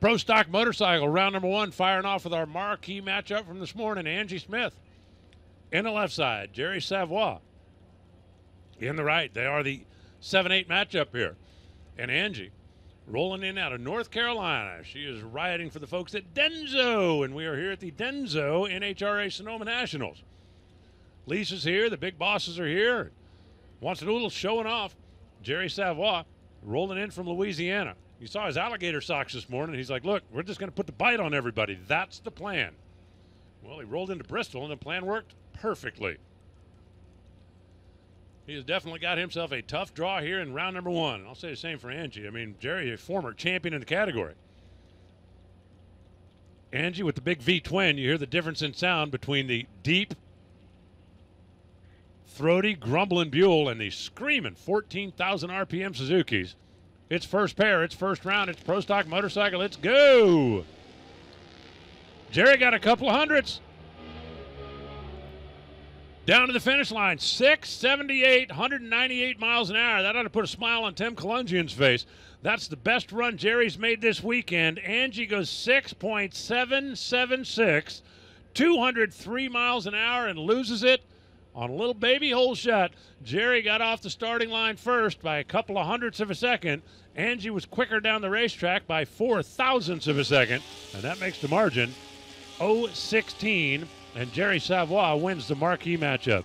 Pro Stock Motorcycle, round number one, firing off with our marquee matchup from this morning. Angie Smith in the left side, Jerry Savoie in the right. They are the 7 8 matchup here. And Angie rolling in out of North Carolina. She is riding for the folks at Denso, and we are here at the Denso NHRA Sonoma Nationals. Lisa's here, the big bosses are here. Wants a little showing off. Jerry Savoie rolling in from Louisiana. You saw his alligator socks this morning. He's like, look, we're just going to put the bite on everybody. That's the plan. Well, he rolled into Bristol, and the plan worked perfectly. He has definitely got himself a tough draw here in round number one. I'll say the same for Angie. I mean, Jerry, a former champion in the category. Angie with the big V twin, you hear the difference in sound between the deep, throaty, grumbling Buell and the screaming 14,000 RPM Suzuki's. It's first pair, it's first round, it's Pro Stock Motorcycle, let's go! Jerry got a couple of hundreds. Down to the finish line, 678, 198 miles an hour. That ought to put a smile on Tim Kalungian's face. That's the best run Jerry's made this weekend. Angie goes 6.776, 203 miles an hour, and loses it on a little baby hole shot. Jerry got off the starting line first by a couple of hundredths of a second. Angie was quicker down the racetrack by four thousandths of a second, and that makes the margin 016 and Jerry Savoie wins the marquee matchup.